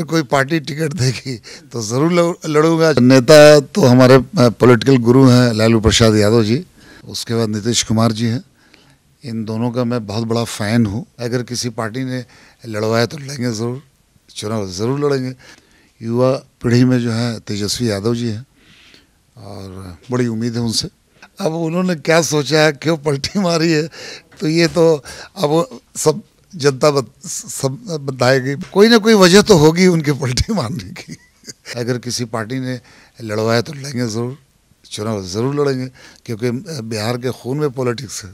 अगर कोई party ticket देगी तो ज़रूर लड़ूँगा। नेता तो हमारे पॉलिटिकल गुरु हैं, लालू प्रसाद यादव जी, उसके बाद नीतीश कुमार जी हैं। इन दोनों का मैं बहुत बड़ा फ़ैन हूँ। अगर किसी पार्टी ने लड़वाया तो लड़ेंगे ज़रूर, चुनाव ज़रूर लड़ेंगे। युवा पीढ़ी में जो है, तेजस्वी यादव जी हैं, और बड़ी उम्मीद है उनसे। अब उन्होंने क्या सोचा है, क्यों पलटी मारी है तो ये तो अब सब जनता बत, सब बताएगी। कोई ना कोई वजह तो होगी उनके पलटी मारने की। अगर किसी पार्टी ने लड़वाया तो लड़ेंगे ज़रूर चुनाव ज़रूर लड़ेंगे क्योंकि बिहार के खून में पॉलिटिक्स है।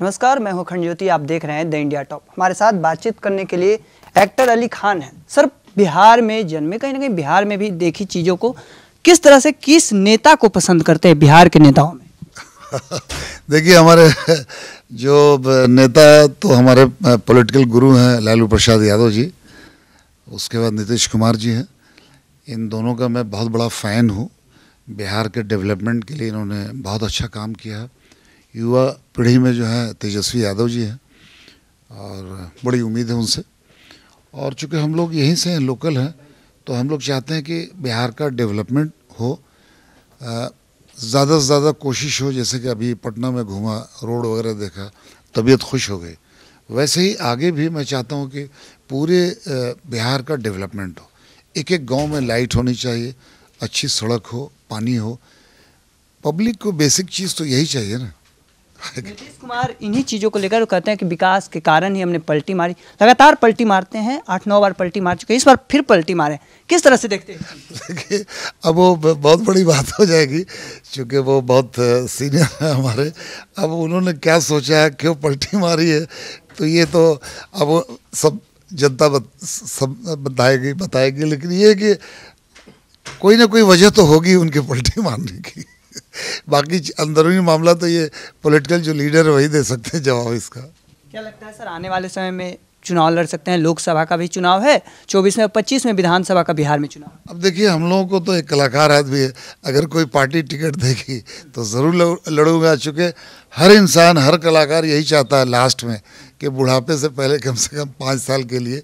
नमस्कार मैं हूँ खंड ज्योति आप देख रहे हैं द इंडिया टॉप। हमारे साथ बातचीत करने के लिए एक्टर अली खान हैं। सर बिहार में जन्मे कहीं ना कहीं बिहार में भी देखी चीज़ों को किस तरह से किस नेता को पसंद करते हैं बिहार के नेताओं में? देखिए हमारे जो नेता तो हमारे पॉलिटिकल गुरु हैं, लालू प्रसाद यादव जी, उसके बाद नीतीश कुमार जी हैं। इन दोनों का मैं बहुत बड़ा फ़ैन हूँ। बिहार के डेवलपमेंट के लिए इन्होंने बहुत अच्छा काम किया है। युवा पीढ़ी में जो है, तेजस्वी यादव जी हैं, और बड़ी उम्मीद है उनसे। और चूँकि हम लोग यहीं से हैं लोकल हैं तो हम लोग चाहते हैं कि बिहार का डेवलपमेंट हो। ज़्यादा से ज़्यादा कोशिश हो, जैसे कि अभी पटना में घूमा, रोड वगैरह देखा, तबीयत खुश हो गई। वैसे ही आगे भी मैं चाहता हूँ कि पूरे बिहार का डेवलपमेंट हो। एक एक गाँव में लाइट होनी चाहिए, अच्छी सड़क हो, पानी हो। पब्लिक को बेसिक चीज़ तो यही चाहिए ना। नीतीश कुमार इन्हीं चीज़ों को लेकर कहते हैं कि विकास के कारण ही हमने पलटी मारी। लगातार पलटी मारते हैं आठ नौ बार पलटी मार चुके हैं इस बार फिर पलटी मारे। किस तरह से देखते हैं? अब वो बहुत बड़ी बात हो जाएगी क्योंकि वो बहुत सीनियर है हमारे। अब उन्होंने क्या सोचा है क्यों पलटी मारी है? तो ये तो अब सब जनता बत, सब बताएगी बताएगी लेकिन ये कि कोई ना कोई वजह तो होगी उनके पलटी मारने की। बाकी अंदरूनी मामला तो ये पॉलिटिकल जो लीडर है वही दे सकते हैं जवाब इसका। क्या लगता है सर आने वाले समय में चुनाव लड़ सकते हैं? लोकसभा का भी चुनाव है चौबीस में पच्चीस में विधानसभा का बिहार में चुनाव। अब देखिए हम लोगों को तो एक कलाकार आदमी है अगर कोई पार्टी टिकट देगी तो ज़रूर लड़ूँगा चूँकि हर इंसान हर कलाकार यही चाहता है लास्ट में कि बुढ़ापे से पहले कम से कम पाँच साल के लिए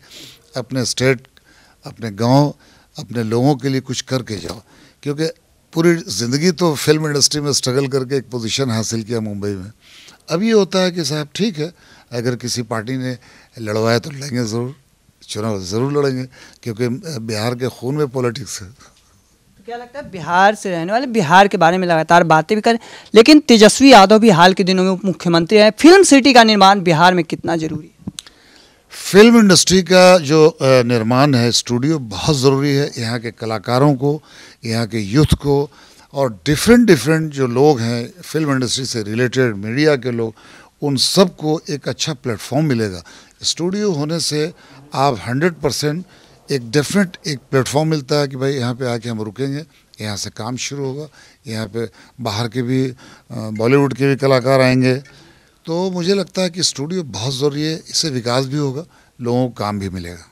अपने स्टेट अपने गाँव अपने लोगों के लिए कुछ करके जाओ। क्योंकि पूरी ज़िंदगी तो फ़िल्म इंडस्ट्री में स्ट्रगल करके एक पोजीशन हासिल किया मुंबई में। अब ये होता है कि साहब, ठीक है, अगर किसी पार्टी ने लड़वाया तो लड़ेंगे ज़रूर, चुनाव ज़रूर लड़ेंगे, क्योंकि बिहार के खून में पॉलिटिक्स है। तो क्या लगता है बिहार से रहने वाले, बिहार के बारे में लगातार बातें भी करें, लेकिन तेजस्वी यादव भी हाल के दिनों में मुख्यमंत्री हैं फ़िल्म सिटी का निर्माण बिहार में कितना ज़रूरी है? फ़िल्म इंडस्ट्री का जो निर्माण है, स्टूडियो बहुत ज़रूरी है यहाँ के कलाकारों को, यहाँ के यूथ को और डिफरेंट डिफरेंट जो लोग हैं, फ़िल्म इंडस्ट्री से रिलेटेड मीडिया के लोग, उन सबको एक अच्छा प्लेटफॉर्म मिलेगा। स्टूडियो होने से आप 100 परसेंट एक डेफिनेट एक प्लेटफॉर्म मिलता है कि भाई यहाँ पे आके हम रुकेंगे, यहाँ से काम शुरू होगा, यहाँ पे बाहर के भी बॉलीवुड के भी कलाकार आएँगे तो मुझे लगता है कि स्टूडियो बहुत ज़रूरी है, इससे विकास भी होगा, लोगों को काम भी मिलेगा।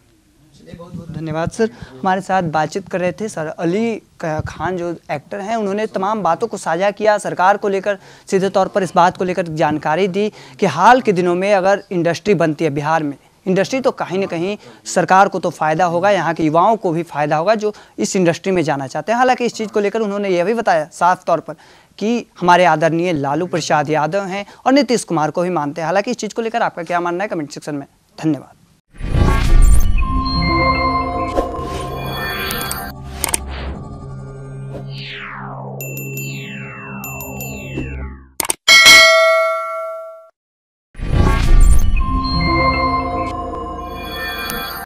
बहुत बहुत धन्यवाद सर। हमारे साथ बातचीत कर रहे थे सर अली खान जो एक्टर हैं, उन्होंने तमाम बातों को साझा किया, सरकार को लेकर, सीधे तौर पर इस बात को लेकर जानकारी दी कि हाल के दिनों में अगर इंडस्ट्री बनती है बिहार में इंडस्ट्री तो कहीं ना कहीं सरकार को तो फ़ायदा होगा, यहाँ के युवाओं को भी फ़ायदा होगा जो इस इंडस्ट्री में जाना चाहते हैं। हालाँकि इस चीज़ को लेकर उन्होंने यह भी बताया साफ़ तौर पर कि हमारे आदरणीय लालू प्रसाद यादव हैं और नीतीश कुमार को ही मानते हैं। हालाँकि इस चीज़ को लेकर आपका क्या मानना है कमेंट सेक्शन में? धन्यवाद।